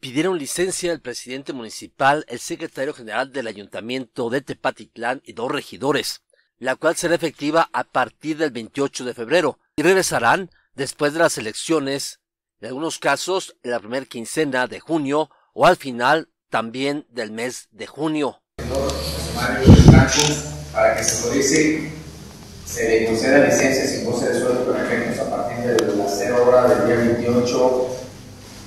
pidieron licencia al presidente municipal, el secretario general del ayuntamiento de Tepatitlán y dos regidores, la cual será efectiva a partir del 28 de febrero y regresarán después de las elecciones, en algunos casos en la primera quincena de junio o al final también del mes de junio. Para que se se le conceda licencia sin goce sueldo a partir de las 0 horas del día 28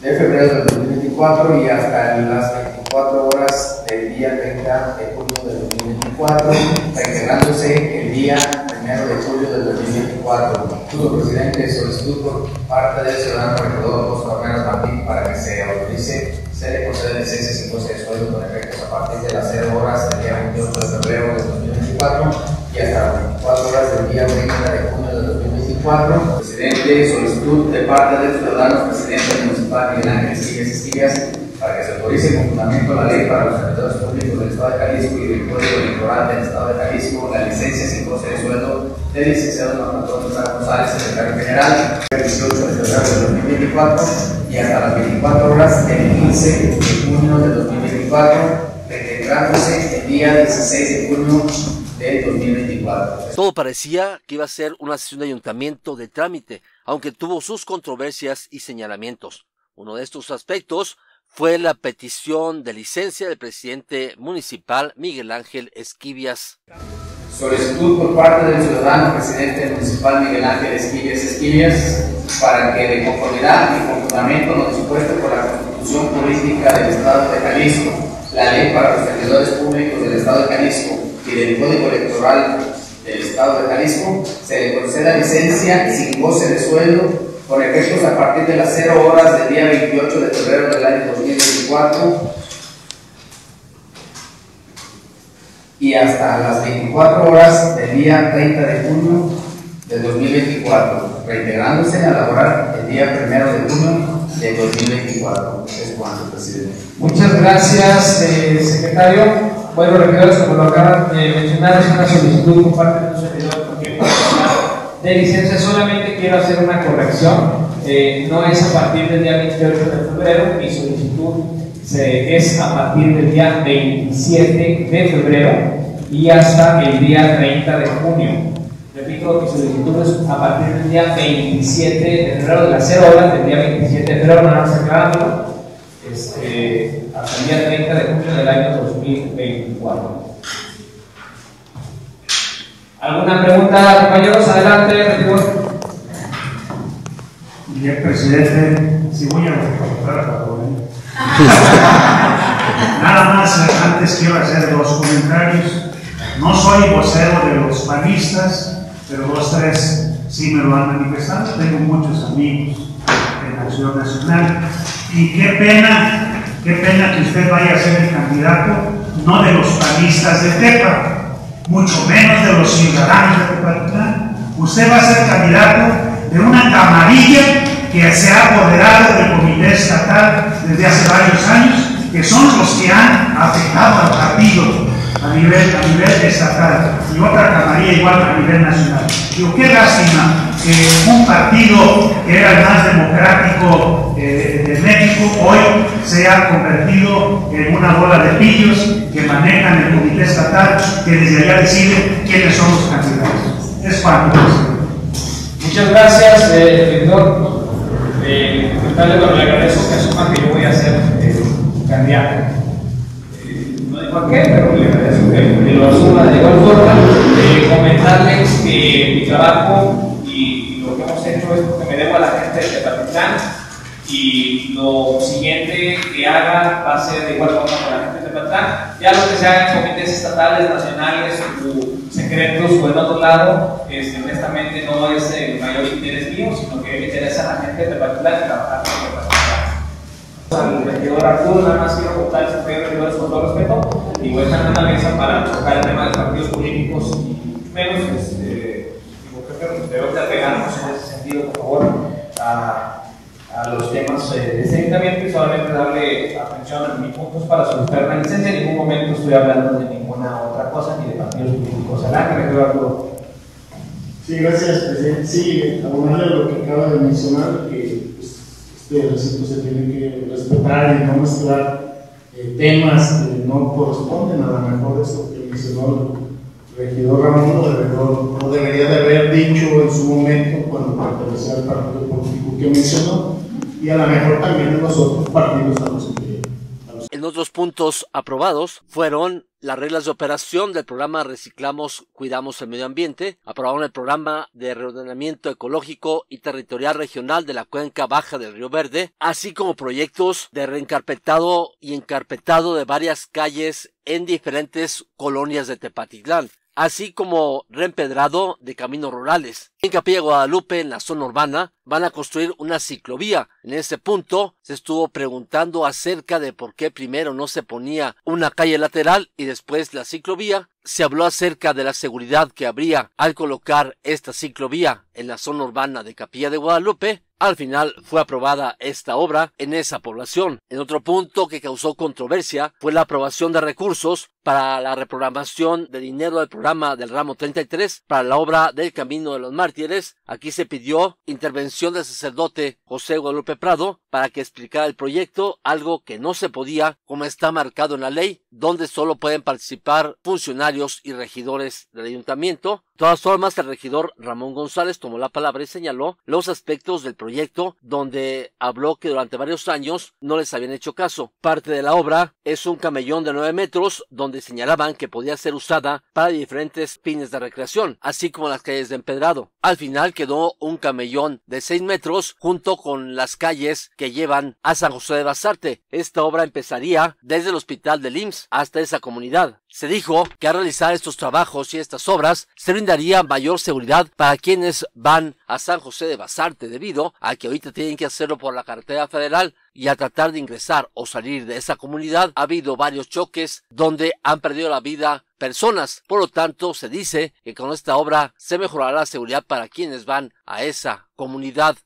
de febrero del 2024 y hasta las 24 horas del día 30 de julio del 2024, reintegrándose el día 1 de julio del 2024. Tuvo presidente solicitud por parte del ciudadano regidor José Romero Martín para que se autorice, se le concede licencia sin coste de sueldo con efectos a partir de las 0 horas del día 28 de febrero del 2024 y hasta las 24 horas del día 30 de junio del 2024. Presidente, solicitud de parte del ciudadano presidente municipal Miguel Ángel Esquivias Esquivias para que se autorice con fundamento la ley para los servidores públicos del Estado de Jalisco y del Código Electoral del Estado de Jalisco la licencia sin coste de sueldo del licenciado Juan Antonio González, secretario general, el 18 de febrero del 2024 y hasta las 24 horas del 15 de junio del 2024, reintegrándose el día 16 de junio del 2024. Todo parecía que iba a ser una sesión de ayuntamiento de trámite, aunque tuvo sus controversias y señalamientos. Uno de estos aspectos fue la petición de licencia del presidente municipal Miguel Ángel Esquivias. Solicitud por parte del ciudadano presidente municipal Miguel Ángel Esquivias Esquivias para que de conformidad y con fundamento lo dispuesto por la Constitución Política del Estado de Jalisco, la ley para los servidores públicos del Estado de Jalisco y del Código Electoral del Estado de Jalisco, se le conceda licencia sin goce de sueldo con efectos a partir de las 0 horas del día 28 de febrero del año 2024 y hasta las 24 horas del día 30 de junio del 2024, reintegrándose a laborar el día 1 de junio de 2024. Es cuanto, presidente. Muchas gracias, eh, secretario. Bueno, regidores, como lo acaban de mencionar, es una solicitud por parte de un servidor de licencia, solamente quiero hacer una corrección. Eh, no es a partir del día 28 de febrero, mi solicitud es a partir del día 27 de febrero y hasta el día 30 de junio. Repito, mi solicitud es a partir del día 27 de febrero, de las 0 horas del día 27 de febrero, no a este, hasta el día 30 de junio del año 2024. ¿Alguna pregunta, compañeros? Adelante, regidor. Bien, presidente, si voy a por favor. Nada más, eh, antes quiero hacer dos comentarios. No soy vocero de los panistas, pero dos, tres sí me lo han manifestado. Tengo muchos amigos Nacional. Y qué pena, qué pena que usted vaya a ser el candidato, no de los panistas de Tepa, mucho menos de los ciudadanos de Tepatitlán. Usted va a ser candidato de una camarilla que se ha apoderado del comité estatal desde hace varios años, que son los que han afectado al partido a nivel, a nivel estatal y otra camarilla igual a nivel nacional. Digo, qué lástima que un partido que era el más democrático eh, de México hoy se ha convertido en una bola de pillos que manejan el comité estatal que desde allá decide quiénes son los candidatos. Es cuanto. Muchas gracias, eh, doctor. Eh, le agradezco que asuma que yo voy a ser eh, candidato. Eh, no digo a qué, pero le agradezco que, lo asuma de igual forma. comentarles que mi trabajo a la gente de Tepatitlán y lo siguiente que haga va a ser de igual forma con la gente de Tepatitlán. Ya lo que se haga en comités estatales, nacionales o secretos o en otro lado, este, honestamente no es el mayor interés mío, sino que me interesa a la gente de Tepatitlán y trabajar con Tepatitlán. Al regidor Arturo, nada más quiero contarles que regidores con todo respeto y voy a estar en una mesa para tocar el tema de partidos políticos y menos este, creo que debemos en ese por favor, a, a los temas eh, y solamente darle atención a mis puntos para solicitar una licencia. En ningún momento estoy hablando de ninguna otra cosa ni de partidos políticos. Adelante, Eduardo. Sí, gracias, presidente. Sí, abonarle lo que acaba de mencionar, que pues, este recinto se tiene que respetar y no mezclar eh, temas que no corresponden. A lo mejor esto que mencionó regidor Ramón no debería, de haber dicho en su momento cuando pertenecía al partido político que mencionó y a lo mejor también en los otros partidos a los que en otros puntos aprobados fueron las reglas de operación del programa Reciclamos, Cuidamos el Medio Ambiente, aprobaron el programa de reordenamiento ecológico y territorial regional de la cuenca baja del Río Verde, así como proyectos de reencarpetado y encarpetado de varias calles en diferentes colonias de Tepatitlán así como reempedrado de caminos rurales. En Capilla Guadalupe, en la zona urbana, van a construir una ciclovía. En ese punto se estuvo preguntando acerca de por qué primero no se ponía una calle lateral y después la ciclovía. Se habló acerca de la seguridad que habría al colocar esta ciclovía en la zona urbana de Capilla de Guadalupe al final fue aprobada esta obra en esa población. En otro punto que causó controversia fue la aprobación de recursos para la reprogramación de dinero del programa del ramo 33 para la obra del Camino de los Mártires. Aquí se pidió intervención del sacerdote José Guadalupe Prado para que explicara el proyecto, algo que no se podía como está marcado en la ley, donde solo pueden participar funcionarios y regidores del ayuntamiento. Todas formas, el regidor Ramón González tomó la palabra y señaló los aspectos del proyecto donde habló que durante varios años no les habían hecho caso. Parte de la obra es un camellón de 9 metros donde señalaban que podía ser usada para diferentes fines de recreación, así como las calles de empedrado. Al final quedó un camellón de 6 metros junto con las calles que llevan a San José de Basarte. Esta obra empezaría desde el hospital de IMSS hasta esa comunidad. Se dijo que al realizar estos trabajos y estas obras se brindaría mayor seguridad para quienes van a San José de Basarte debido a que ahorita tienen que hacerlo por la carretera federal y al tratar de ingresar o salir de esa comunidad ha habido varios choques donde han perdido la vida personas. Por lo tanto, se dice que con esta obra se mejorará la seguridad para quienes van a esa comunidad